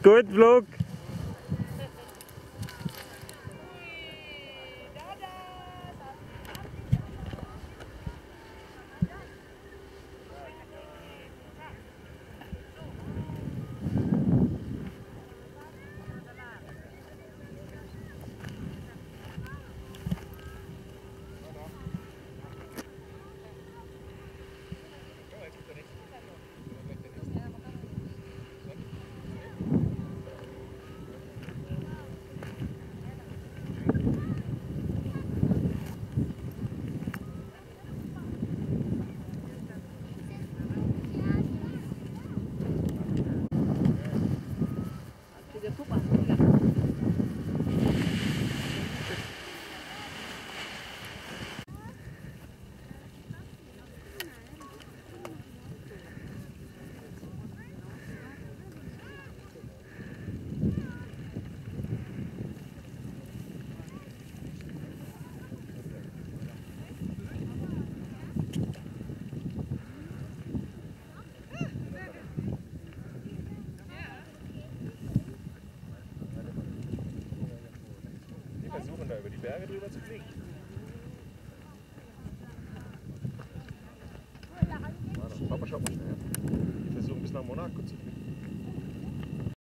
Good luck. Versuchen da über die Berge drüber zu fliegen. Papa, schau mal schnell. Die versuchen bis nach Monaco zu fliegen.